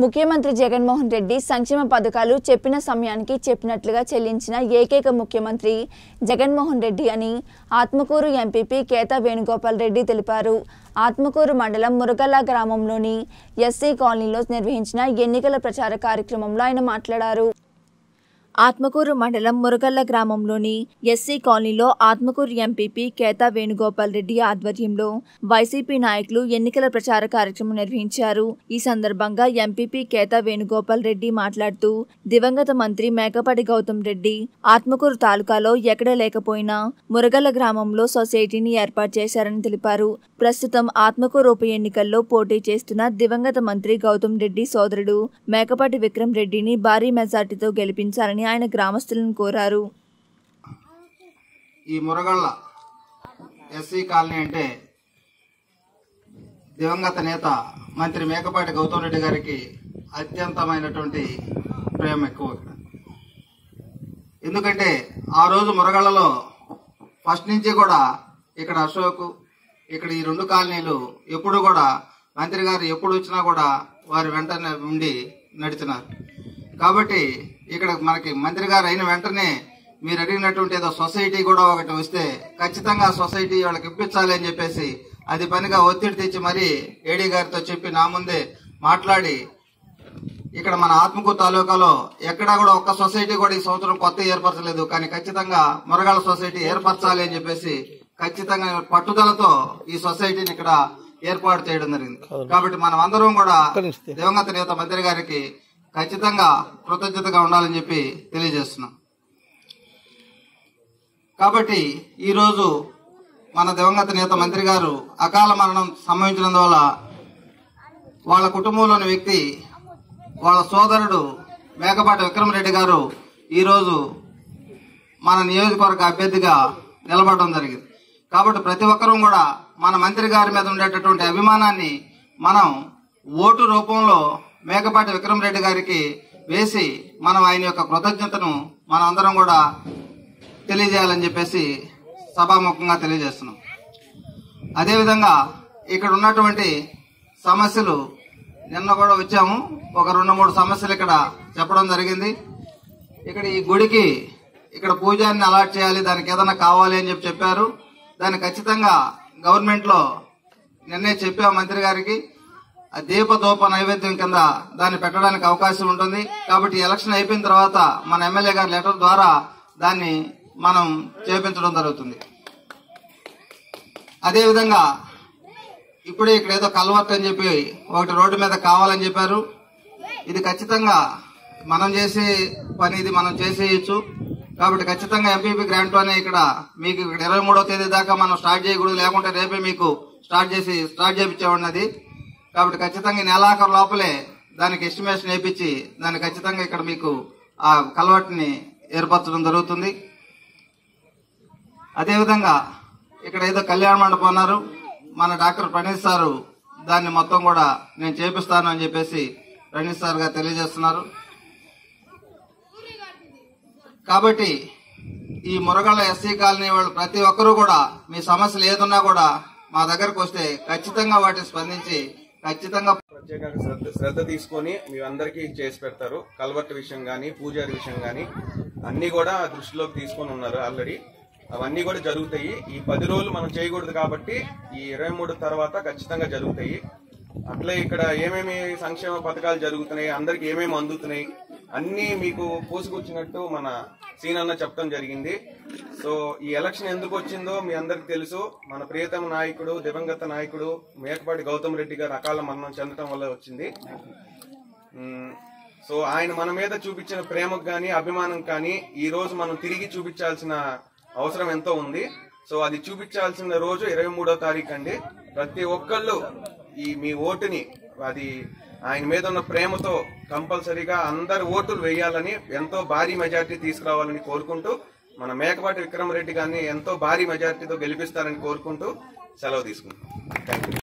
ముఖ్యమంత్రి జగన్మోహన్ రెడ్డి సంక్షేమ పథకాలు చెప్పిన సమయానికి చెప్పినట్లుగా చెల్లించిన ఏకైక ముఖ్యమంత్రి జగన్మోహన్ రెడ్డి అని ఆత్మకూరు ఎంపీపీ కేతా వేణుగోపాల్ రెడ్డి తెలిపారు. ఆత్మకూరు మండలం మురగల గ్రామంలోని ఎస్సీ కాలనీలో నిర్వహించిన ఎన్నికల ప్రచార కార్యక్రమంలో ఆయన మాట్లాడారు. ఆత్మకూరు మండలం మురగల్ల గ్రామంలోని ఎస్సీ కాలనీలో ఆత్మకూరు ఎంపీపీ కేతా వేణుగోపాల్ రెడ్డి ఆధ్వర్యంలో వైసీపీ నాయకులు ఎన్నికల ప్రచార కార్యక్రమం నిర్వహించారు. ఈ సందర్భంగా ఎంపీపీ కేతా వేణుగోపాల్ రెడ్డి మాట్లాడుతూ దివంగత మంత్రి మేకపాటి గౌతమ్ రెడ్డి ఆత్మకూరు తాలూకాలో ఎక్కడ లేకపోయినా మురగల్ల గ్రామంలో సొసైటీని ఏర్పాటు చేశారని తెలిపారు. ప్రస్తుతం ఆత్మకూరు ఉప ఎన్నికల్లో పోటీ చేస్తున్న దివంగత మంత్రి గౌతమ్ రెడ్డి సోదరుడు మేకపాటి విక్రమ్ రెడ్డిని భారీ మెజార్టీతో గెలిపించాలని ఆయన గ్రామస్తులను కోరారు. ఈ మురగళ్ళ ఎస్సీ కాలనీ అంటే దివంగత నేత మంత్రి మేకపాటి గౌతమ్ రెడ్డి గారికి అత్యంతమైనటువంటి ప్రేమ ఎక్కువ ఎందుకంటే ఆ రోజు మురగళ్ళలో ఫస్ట్ నుంచి కూడా ఇక్కడ అశోక్ ఇక్కడ ఈ రెండు కాలనీలు ఎప్పుడు కూడా మంత్రి గారు ఎప్పుడు వచ్చినా కూడా వారి వెంటనే ఉండి నడిచినారు. కాబట్టి ఇక్కడ మనకి మంత్రి గారు అయిన వెంటనే మీరు అడిగినటువంటి ఏదో సొసైటీ కూడా ఒకటి వస్తే ఖచ్చితంగా సొసైటీ వాళ్ళకి ఇప్పించాలి అని చెప్పేసి అది పనిగా ఒత్తిడి తెచ్చి మరి ఏడీ గారితో చెప్పి నా ముందే మాట్లాడి ఇక్కడ మన ఆత్మకూరు తాలూకాలో ఎక్కడా కూడా ఒక్క సొసైటీ కూడా ఈ సంవత్సరం కొత్త ఏర్పరచలేదు. కానీ ఖచ్చితంగా మురగాల సొసైటీ ఏర్పరచాలి అని చెప్పేసి ఖచ్చితంగా పట్టుదలతో ఈ సొసైటీని ఇక్కడ ఏర్పాటు చేయడం జరిగింది. కాబట్టి మనం అందరం కూడా దివంగత నేత మంత్రి గారికి ఖచ్చితంగా కృతజ్ఞతగా ఉండాలని చెప్పి తెలియజేస్తున్నాం. కాబట్టి ఈరోజు మన దివంగత నేత మంత్రి గారు అకాల మరణం సంభవించినందువల్ల వాళ్ళ కుటుంబంలోని వ్యక్తి వాళ్ళ సోదరుడు మేకపాటి విక్రమరెడ్డి గారు ఈరోజు మన నియోజకవర్గ అభ్యర్థిగా నిలబడడం జరిగింది. కాబట్టి ప్రతి ఒక్కరూ కూడా మన మంత్రి గారి మీద ఉండేటటువంటి అభిమానాన్ని మనం ఓటు రూపంలో మేకపాటి విక్రమరెడ్డి గారికి వేసి మనం ఆయన యొక్క కృతజ్ఞతను మనం అందరం కూడా తెలియజేయాలని చెప్పేసి సభాముఖంగా తెలియజేస్తున్నాం. అదేవిధంగా ఇక్కడ ఉన్నటువంటి సమస్యలు నిన్న కూడా వచ్చాము. ఒక రెండు మూడు సమస్యలు ఇక్కడ చెప్పడం జరిగింది. ఇక్కడ ఈ గుడికి ఇక్కడ పూజాన్ని అలాట్ చేయాలి దానికి ఏదైనా కావాలి అని చెప్పి చెప్పారు. దాన్ని ఖచ్చితంగా గవర్నమెంట్లో నిన్నే చెప్పాం మంత్రి గారికి. దీపదోప నైవేద్యం కింద దాన్ని పెట్టడానికి అవకాశం ఉంటుంది. కాబట్టి ఎలక్షన్ అయిపోయిన తర్వాత మన ఎమ్మెల్యే గారి లెటర్ ద్వారా దాన్ని మనం చేపించడం జరుగుతుంది. అదేవిధంగా ఇప్పుడే ఇక్కడ ఏదో కల్వర్ట్ అని చెప్పి ఒకటి రోడ్డు మీద కావాలని చెప్పారు. ఇది ఖచ్చితంగా మనం చేసే పని ఇది మనం చేసేయచ్చు. కాబట్టి ఖచ్చితంగా ఎంపీపీ గ్రాంట్ అనే ఇక్కడ మీకు ఇక్కడ ఇరవై మూడో తేదీ దాకా మనం స్టార్ట్ చేయకూడదు. లేకుంటే రేపే మీకు స్టార్ట్ చేసి స్టార్ట్ చేయించేవాడినది కాబట్టి ఖచ్చితంగా నెలాఖరు లోపలే దానికి ఎస్టిమేషన్ వేయించి దాన్ని ఖచ్చితంగా ఇక్కడ మీకు ఆ కలవట్టుని ఏర్పరచడం జరుగుతుంది. అదేవిధంగా ఇక్కడ ఏదో కళ్యాణ మండపం అన్నారు. మన డాక్టర్ ప్రణీత్ సారు దాన్ని మొత్తం కూడా నేను చేపిస్తాను అని చెప్పేసి ప్రణీత్ సార్ గారు తెలియజేస్తున్నారు. కాబట్టి ఈ మురగళ్ళ ఎస్సీ కాలనీ వాళ్ళు ప్రతి ఒక్కరూ కూడా మీ సమస్యలు ఏదున్నా కూడా మా దగ్గరకు వస్తే ఖచ్చితంగా వాటిని స్పందించి ఖచ్చితంగా ప్రత్యేకంగా శ్రద్ధ శ్రద్ధ తీసుకొని మీ అందరికీ చేసి పెడతారు. కల్వర్ట్ విషయం కానీ పూజారి విషయం కానీ అన్ని కూడా దృష్టిలోకి తీసుకొని ఉన్నారు ఆల్రెడీ. అవన్నీ కూడా జరుగుతాయి. ఈ పది రోజులు మనం చేయకూడదు కాబట్టి ఈ ఇరవై మూడు తర్వాత ఖచ్చితంగా జరుగుతాయి. అట్లే ఇక్కడ ఏమేమి సంక్షేమ పథకాలు జరుగుతున్నాయి అందరికి ఏమేమి అందుతున్నాయి అన్ని మీకు పూసుకొచ్చినట్టు మన సీన్ అన్న చెప్పడం జరిగింది. సో ఈ ఎలక్షన్ ఎందుకు వచ్చిందో మీ అందరికి తెలుసు. మన ప్రియతమ నాయకుడు దివంగత నాయకుడు మేకపాటి గౌతమ్ రెడ్డి గారు అకాల మరణం చెందటం వల్ల వచ్చింది. సో ఆయన మన మీద చూపించిన ప్రేమకు కానీ అభిమానం కానీ ఈ రోజు మనం తిరిగి చూపించాల్సిన అవసరం ఎంతో ఉంది. సో అది చూపించాల్సిన రోజు ఇరవై మూడో తారీఖు అండి. ప్రతి ఒక్కళ్ళు ఈ మీ ఓటుని అది ఆయన మీద ఉన్న ప్రేమతో కంపల్సరీగా అందరు ఓటులు వేయాలని ఎంతో భారీ మెజార్టీ తీసుకురావాలని కోరుకుంటూ మన మేకపాటి విక్రమరెడ్డి గారిని ఎంతో భారీ మెజార్టీతో గెలిపిస్తారని కోరుకుంటూ సెలవు తీసుకుంటాం థ్యాంక్